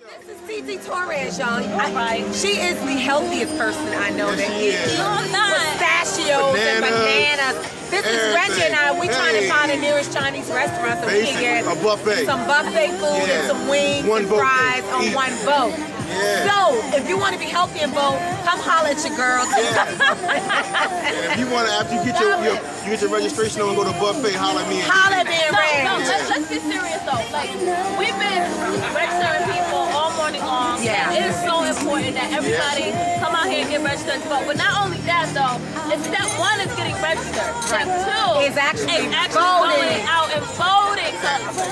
This is Titi Torres, y'all. She is the healthiest person I know Yes, that eats is. No, I'm not. pistachios and Bananas, bananas. This is Reggie and I. We're trying to find the nearest Chinese restaurant so we can get a buffet. some buffet food Yeah. and some wings One and fries on Eat. one vote. Yeah. So, if you want to be healthy and vote, come holler at your girl. And if you want to, after you get your, your you get your registration on, go to buffet, holler at me. and- Holler at me and No, Ray. no, let's, let's get serious though. Like, we've been registering that everybody come out here and get registered to vote. But not only that though, it's step one is getting registered. Step two Is actually is actually voting. going out and voting.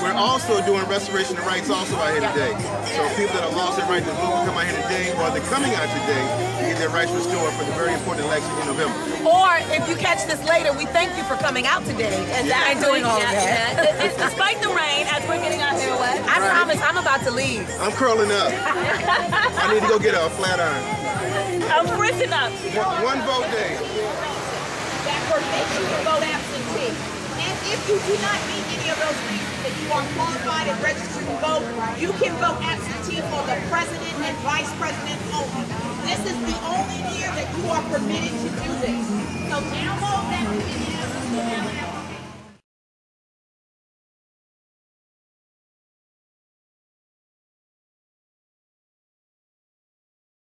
We're also doing restoration of rights also out here today. So people that have lost their right to vote can come out here today, or they're coming out today to get their rights restored for the very important election in November. Or if you catch this later, we thank you for coming out today and doing all yeah, that. yeah. It- it- Despite the rain, about to leave. I'm curling up. I need to go get a flat iron. I'm freezing up. One, one vote day. that permits you to vote absentee. And if you do not meet any of those reasons that you are qualified and registered to vote, you can vote absentee for the president and vice president only. This is the only year that you are permitted to do this. So download that PDF